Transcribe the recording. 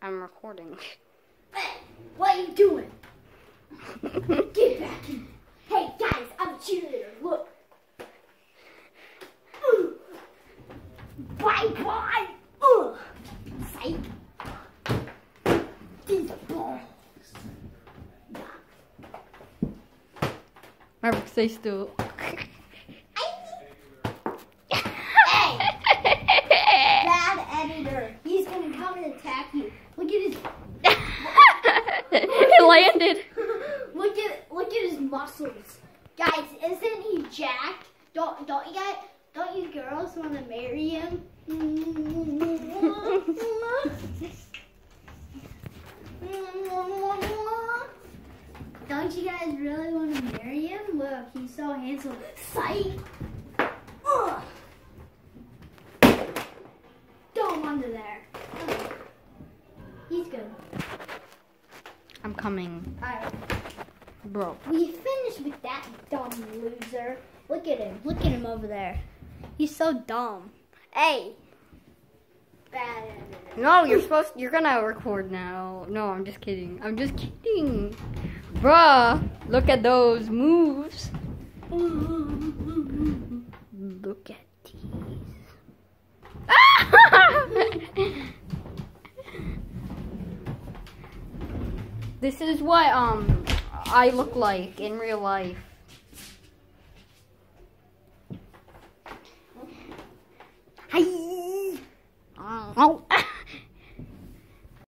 I'm recording. Hey, what are you doing? Get back in. Hey guys, I'm a cheerleader. Look. Bye bye. Ugh. Psych. These balls. Maverick, stay still. Hey, bad editor. He's gonna come and attack you. Look at his. It landed. look at look at his muscles, guys. Isn't he jacked? Don't don't you guys don't you girls want to marry him? Don't you guys really want to marry him? Look, he's so handsome. Sight. Ugh. Throw him under there. He's good. I'm coming, Alright. bro. We finished with that dumb loser. Look at him. Look at him over there. He's so dumb. Hey. Bad editor. No, you're supposed. You're gonna record now. No, I'm just kidding. I'm just kidding, bruh. Look at those moves. Look at these. This is what um I look like in real life. Hi. Oh.